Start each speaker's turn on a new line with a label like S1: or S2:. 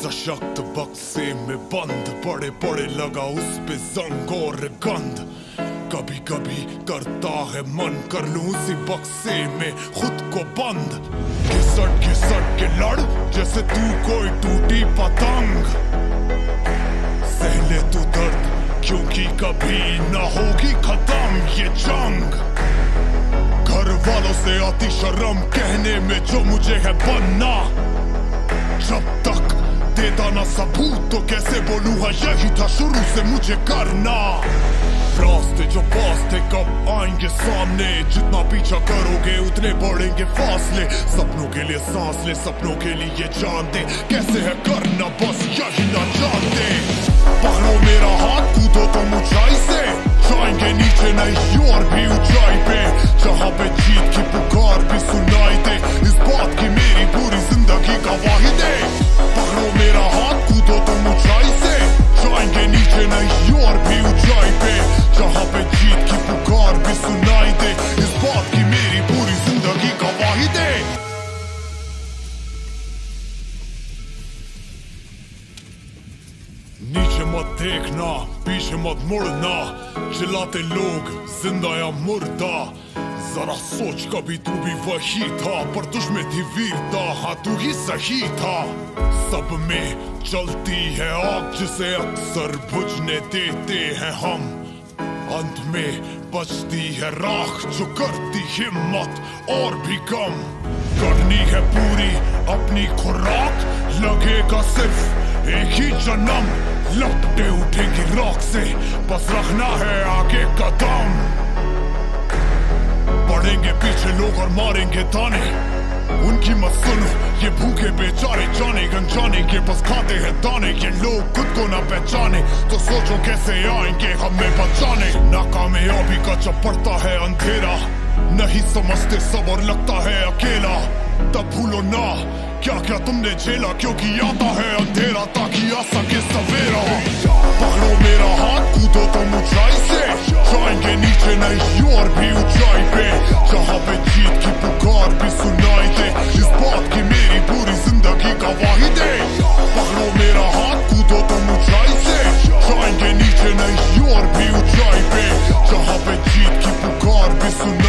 S1: सशक्त बक्से में बंद। बड़े बड़े लगा उस पे जंग और गंध। कभी कभी करता है मन कर लूँ उसी बक्से में खुद को बंद। घिसट घिसट के लड़, जैसे तू कोई टूटी पतंग। सहले तू दर्द, क्योंकि कभी ना होगी खत्म ये जंग। घर वालों से आती शर्म कहने में जो मुझे है बनना। जब तक देता ना सबूत तो कैसे बोलू है यही था शुरू से मुझे करना रास्ते जो पास थे कब आएँगे सामने जितना पीछा करोगे उतने बढ़ेंगे फासले सपनों के लिए सांस ले सपनों के लिए जान दे कैसे है करना बस यही ना जानते पकड़ो मेरा हाथ कूदो तो ऊंचाई से जाएँगे नीचे नहीं नीचे मत देखना पीछे मत मुड़ना चिल्लाते लोग ज़िंदा या मुर्दा जरा सोच कभी तू भी वही था पर तुझ में थी वीरता हाँ तू ही सही था सब में चलती है आग जिसे अक्सर बुझने देते हैं हम अंत में बचती है राख जो करती हिम्मत और भी कम करनी है पूरी अपनी खुराक लगेगा सिर्फ़ एक ही जन्म लपटे उठेगी रॉक से बस रखना है आगे कदम पड़ेंगे पीछे लोग और मारेंगे ताने उनकी मत सुनो ये भूखे बेचारे जाने गन जाने के बस खाते हैं दाने ये लोग खुद को ना पहचाने तो सोचो कैसे आएँगे हमें बचाने नाकामयाबी का जब पड़ता है अंधेरा नहीं समझते सब और लगता है अकेला तब भूलो ना क्या क्या तुमने झेला? क्योंकि आता है अंधेरा ताकि आ सके सवेरा? पकड़ो मेरा हाथ, कूदो तो ऊंचाई से। जाएँगे नीचे नहीं और भी ऊंचाई पे। जहाँ पे जीत की पुकार भी सुनाई दे। इस बात की मेरी पूरी ज़िंदगी का गवाही दे। पकड़ो मेरा हाथ, कूदो तो ऊंचाई से। जाएँगे नीचे नहीं और भी ऊंचाई पे। जहाँ पे जीत की पुकार भी सुनाई